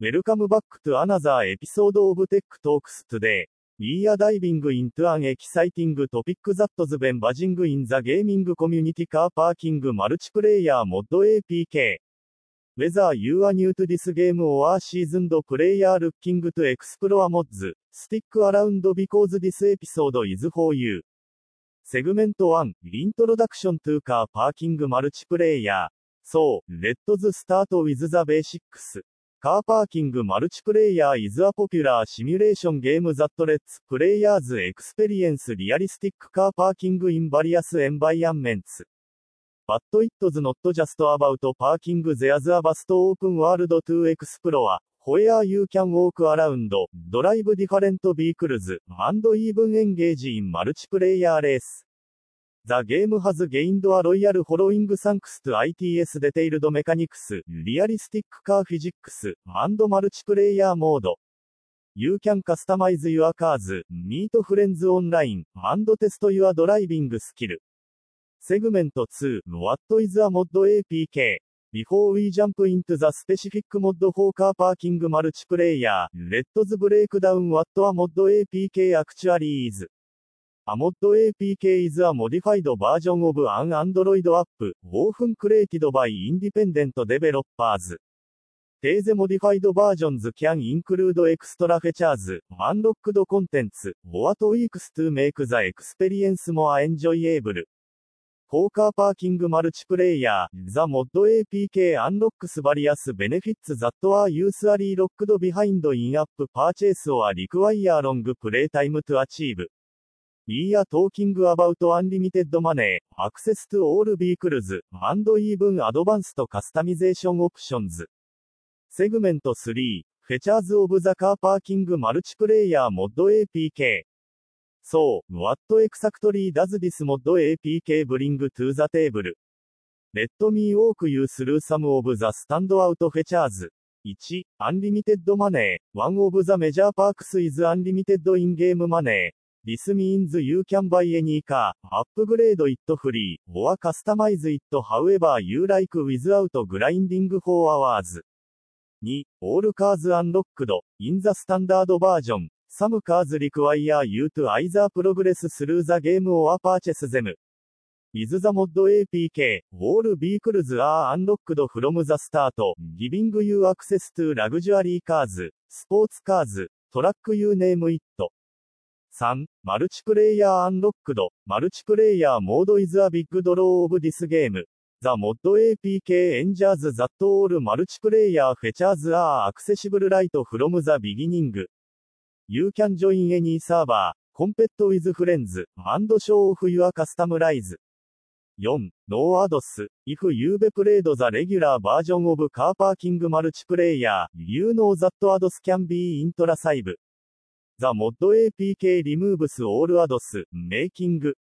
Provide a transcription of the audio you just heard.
Welcome back to another episode of Tech Talks today. We are diving into an exciting topic that's been buzzing in the gaming community car parking multiplayer mod APK. Whether you are new to this game or a seasoned player looking to explore mods, stick around because this episode is for you. Segment 1 Introduction to car parking multiplayer. So, let's start with the basics. Car parking multiplayer is a popular simulation game that lets players experience realistic car parking in various environments. But it's not just about parking, there's a vast open world to explore, where you can walk around, drive different vehicles, and even engage in multiplayer race. The game has gained a loyal following thanks to IT's detailed mechanics, realistic car physics, and multiplayer mode. You can customize your cars, meet friends online, and test your driving skill. Segment 2 What is a mod APK? Before we jump into the specific mod for car parking multiplayer, let's break down what a mod APK actually is. A mod APK is a modified version of an Android app, often created by independent developers. These modified versions can include extra features, unlocked contents, or tweaks to make the experience more enjoyable. For car parking multiplayer, the mod APK unlocks various benefits that are usually locked behind in-app purchase or require long playtime to achieve. We are talking about unlimited money, access to all vehicles, and even advanced customization options. Segment 3 Features of the Car Parking Multiplayer Mod APK. So, what exactly does this mod APK bring to the table? Let me walk you through some of the standout features. 1. Unlimited money. One of the major perks is unlimited in-game money. This means you can buy any car, upgrade it free, or customize it however you like without grinding for hours. 2. All cars unlocked. In the standard version, some cars require you to either progress through the game or purchase them. With the mod APK, all vehicles are unlocked from the start, giving you access to luxury cars, sports cars, truck you name it. 3. マルチプレイヤーアンロックド。マルチプレイヤーモード is a big draw of this game. The mod APK ensures that all multiplayer features are accessible right from the beginning. You can join any server, compete with friends, and show off your custom rise. 4. No ads. If you've played the regular version of car parking multiplayer, you know that ads can be intrusive. The mod APK removes all ads, making